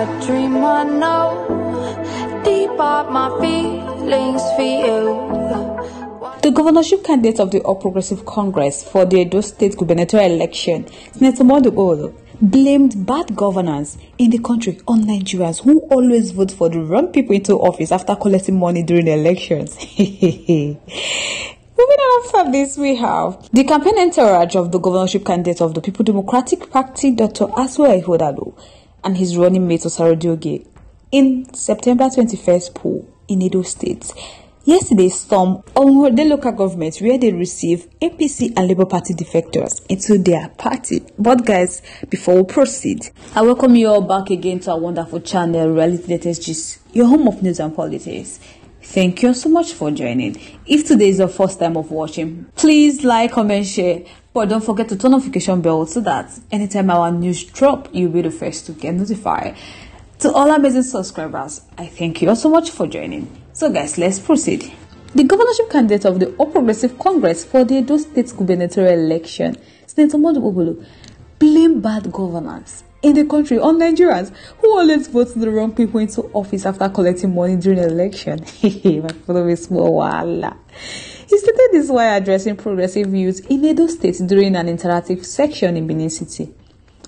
a dream I know. Deep my feelings for you. The governorship candidate of the All Progressive Congress for the Edo State gubernatorial election, Senator Modu Olo, blamed bad governance in the country on Nigerians who always vote for the wrong people into office after collecting money during the elections. Moving on from this, we have the campaign entourage of the governorship candidate of the People Democratic Party, Dr. Asue Ighodalo, and his running mate Osarodion Ogie in September 21st poll in Edo State. Yesterday storm on the local government where they receive APC and Labour Party defectors into their party. But guys, before we proceed, I welcome you all back again to our wonderful channel, Reality Latest Gist, your home of news and politics. Thank you so much for joining. If today is your first time of watching, please like, comment, share. But don't forget to turn on notification bell so that anytime our news drop, you'll be the first to get notified. To all amazing subscribers, I thank you so much for joining. So guys, let's proceed. The governorship candidate of the All Progressive Congress for the Edo State gubernatorial election, Senator Modu Obulu, blamed bad governance in the country on Nigerians who always vote the wrong people into office after collecting money during election. My wala. He stated this while addressing progressive youth in Edo State during an interactive section in Benin City.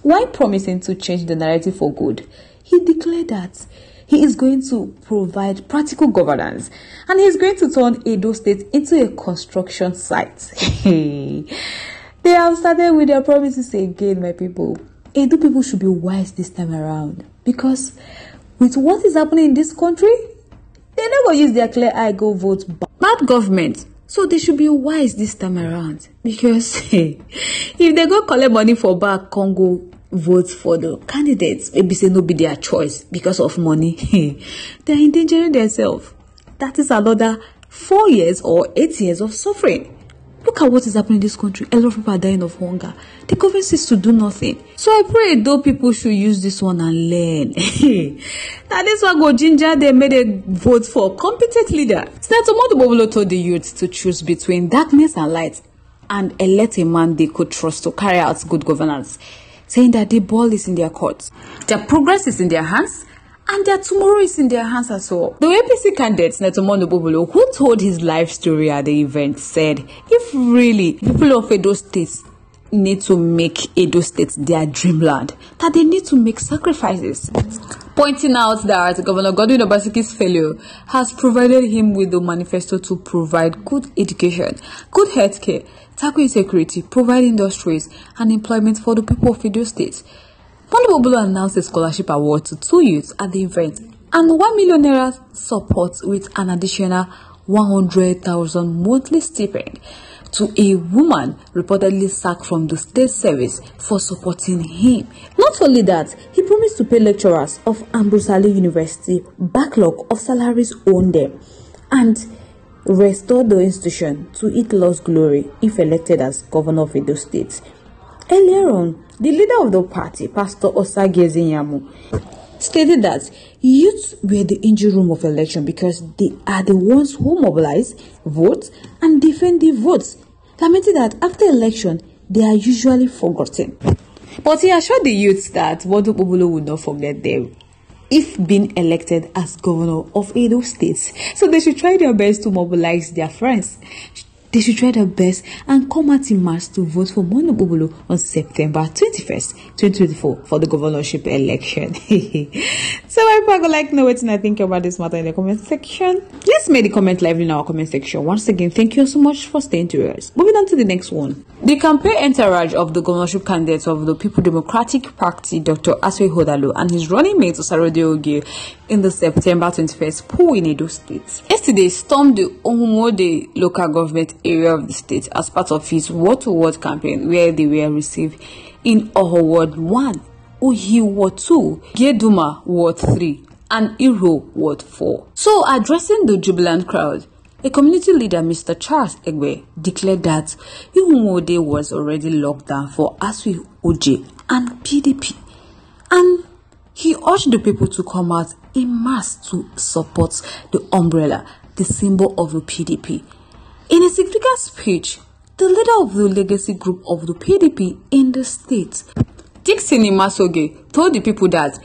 While promising to change the narrative for good, he declared that he is going to provide practical governance and he is going to turn Edo State into a construction site. they have started with their promises again, my people. Edo people should be wise this time around because with what is happening in this country, they never use their clear eye go vote bad government. So they should be wise this time around because hey, if they go collect money for back Congo vote for the candidates, maybe say no be their choice because of money, they are endangering themselves. That is another four years or eight years of suffering. Look at what is happening in this country. A lot of people are dying of hunger. The government seems to do nothing. So I pray though people should use this one and learn. now this one go ginger, they made a vote for competent leader. Senator Modu told the youth to choose between darkness and light and elect a man they could trust to carry out good governance, saying that the ball is in their court. Their progress is in their hands and their tomorrow is in their hands as well. The APC candidate, Netomono Bobolo, who told his life story at the event, said, if really people of Edo State need to make Edo State their dreamland, that they need to make sacrifices. Pointing out that Governor Godwin Obaseki's failure has provided him with the manifesto to provide good education, good healthcare, tackle insecurity, provide industries and employment for the people of Edo State. Honorable announced a scholarship award to two youths at the event and 1 million naira support with an additional 100,000 monthly stipend to a woman reportedly sacked from the state service for supporting him. Not only that, he promised to pay lecturers of Ambrose Ali University backlog of salaries owed them and restore the institution to its lost glory if elected as governor of Edo State. Earlier on, the leader of the party, Pastor Osagie Ize-Iyamu, stated that youths were the engine room of election because they are the ones who mobilize, vote, and defend the votes, lamenting that after election, they are usually forgotten. But he assured the youths that Wodu Bobolo would not forget them if being elected as governor of Edo State. So they should try their best to mobilize their friends, they should try their best and come out in mass to vote for Mono Bubulu on September 21st, 2024 for the governorship election. so my people like know what I think about this matter in the comment section. Let's make the comment lively in our comment section. Once again, thank you so much for staying to us. Moving on to the next one. The campaign entourage of the governorship candidate of the People Democratic Party, Dr. Asue Ighodalo, and his running mate Osarodion Ogie in the September 21st poll in Edo State. Yesterday stormed the Ohumode local government area of the state as part of his word-to-word campaign where they were received in Oho Ward 1, Uhi Ward 2, Geduma Ward 3, and Iro Ward 4. So addressing the jubilant crowd, a community leader, Mr. Charles Egbe, declared that Ihumode was already locked down for Aswi Oje and PDP. And he urged the people to come out in mass to support the umbrella, the symbol of the PDP. In a significant speech, the leader of the legacy group of the PDP in the state, Dixon Masoge, told the people that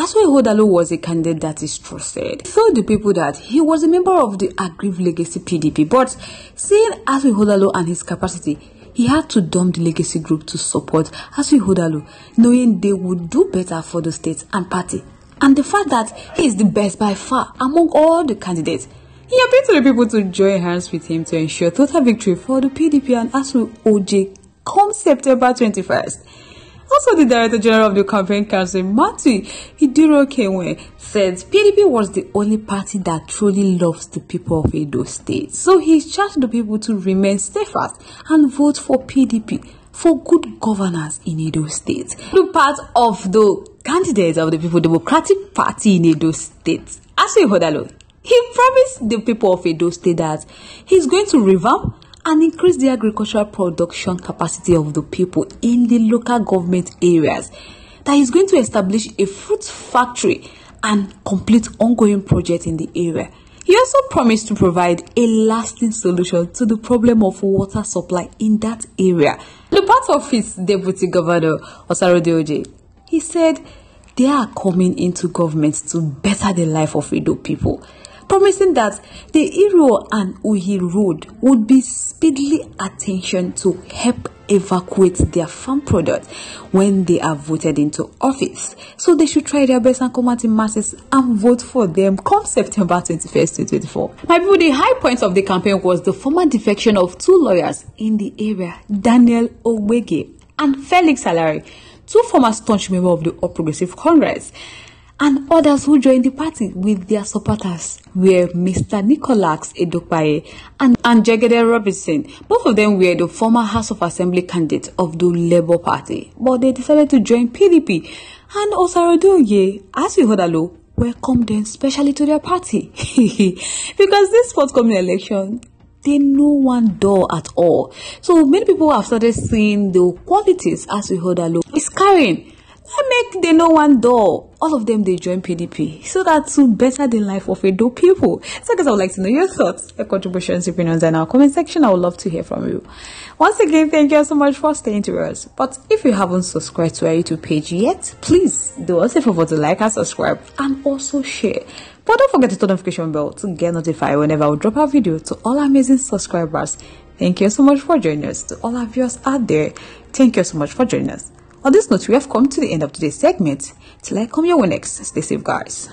Asue Ighodalo was a candidate that is trusted. He told the people that he was a member of the aggrieved legacy PDP, but seeing Asue Ighodalo and his capacity, he had to dump the legacy group to support Asue Ighodalo, knowing they would do better for the state and party. And the fact that he is the best by far among all the candidates. He appealed to the people to join hands with him to ensure total victory for the PDP and ASU OJ come September 21st. Also, the Director General of the Campaign Council, Matthew Idiro Kenwe, said PDP was the only party that truly loves the people of Edo State. So he charged the people to remain steadfast and vote for PDP for good governance in Edo State. The part of the candidates of the People Democratic Party in Edo State, Aswe Hodalo, he promised the people of Edo State that he's going to revamp and increase the agricultural production capacity of the people in the local government areas. That is going to establish a fruit factory and complete ongoing project in the area. He also promised to provide a lasting solution to the problem of water supply in that area. The part of his deputy governor, Osarodion Ogie, he said they are coming into government to better the life of Edo people promising that the Iro and Uhi road would be speedily attention to help evacuate their farm products when they are voted into office. So they should try their best and come out in masses and vote for them come September 21st, 2024. My people, the high point of the campaign was the former defection of two lawyers in the area, Daniel Owege and Felix Salari, two former staunch members of the All Progressive Congress and others who joined the party with their supporters were Mr. Nicholas Edokpaye and, and Jegede Robinson. Both of them were the former House of Assembly candidates of the Labour Party, but they decided to join PDP. And Osaro Doye, as we heard hello, welcomed them specially to their party. because this forthcoming election, they know one door at all. So many people have started seeing the qualities as we heard hello is carrying I make they know one door. All of them they join PDP so that to better the life of a Edo people. So guys, I would like to know your thoughts, your contributions, opinions in our comment section. I would love to hear from you. Once again, thank you so much for staying to us. But if you haven't subscribed to our YouTube page yet, please do us a favor to like and subscribe and also share. But don't forget to turn the notification bell to get notified whenever we drop our video to all amazing subscribers. Thank you so much for joining us. To all our viewers out there, thank you so much for joining us. On this note, we have come to the end of today's segment. Till I come your way next, stay safe, guys.